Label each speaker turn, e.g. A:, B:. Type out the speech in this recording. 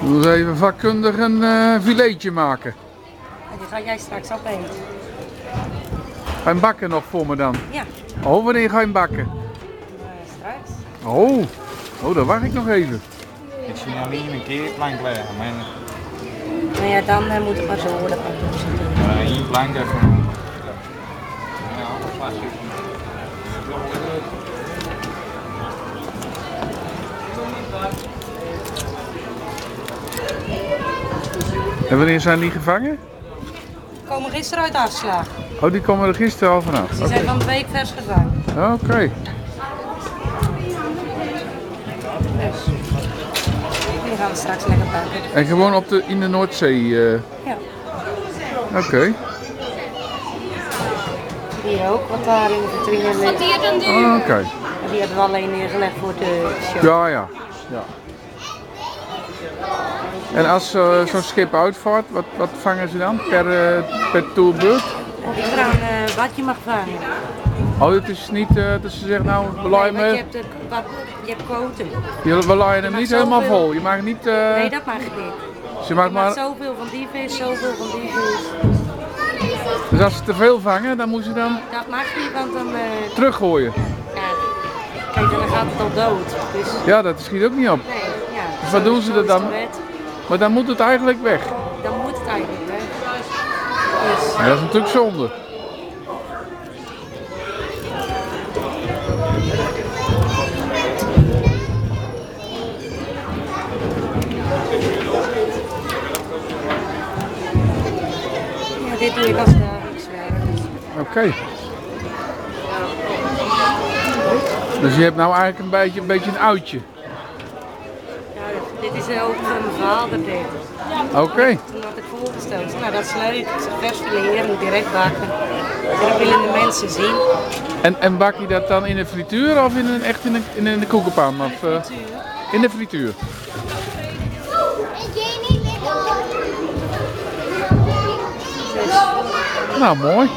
A: We moeten even vakkundig een eh, filetje maken.
B: En die ga jij straks opeten.
A: Ga je hem bakken nog voor me dan?
B: Ja,
A: Oh, wanneer ga je hem bakken?
B: eh, straks.
A: Oh, oh dat wacht ik nog even.
C: Ik zie nou niet een keerplank leggen, maar
B: Nou ja, dan eh, moet het maar zo worden.
C: uh, één plank even. Ja,
A: En wanneer zijn die gevangen?
B: Komen gisteren uit de afslag.
A: Oh, die komen er gisteren al vanaf.
B: Die zijn van de week vers gevangen.
A: Oké.
B: Die gaan we straks lekker bakken.
A: En gewoon op de, in de Noordzee. eh,
B: Ja,
A: Oké.
B: die ook, wat daar in de vitrine ligt.
A: Ah, Oké.
B: En Die hebben we alleen neergelegd voor de show.
A: Ja, ja. ja. En als eh, zo'n schip uitvaart, wat, wat vangen ze dan per, eh, per toerbeurt?
B: En die gaan eh, wat je mag vangen.
A: Oh, het is niet dat ze zeggen, nou, we laaien,
B: Nee, want je hebt, de, wat, je hebt quotum.
A: je- we laaien hem niet helemaal vol. Je mag niet,
B: Nee, dat mag niet.
A: ze mag
B: Je
A: maar,
B: zoveel van die vis, zoveel van die vis.
A: dus als ze te veel vangen, dan moeten ze dan
B: Dat mag niet, want dan,
A: teruggooien.
B: ja, kijk, dan gaat het al dood. Dus
A: Ja, dat schiet ook niet op.
B: nee, ja.
A: Dus wat doen ze er dan? Maar dan moet het eigenlijk weg.
B: Dan moet het eigenlijk, hè. Dus,
A: Ja, dat is natuurlijk zonde.
B: ja, dit doe ik als dagelijks werk. Dus.
A: Oké. Dus je hebt nou eigenlijk een beetje een, beetje een oudje.
B: Dit is ook van mijn vader dit.
A: Oké.
B: Toen had ik voorgesteld, nou dat is leuk, ik zeg vers fileren, direct bakken. Dat willen de mensen zien.
A: En, en bak je dat dan in een frituur of in een, echt in een, in een koekenpan? Of, eh, in de frituur.
B: Dus,
A: Nou, mooi.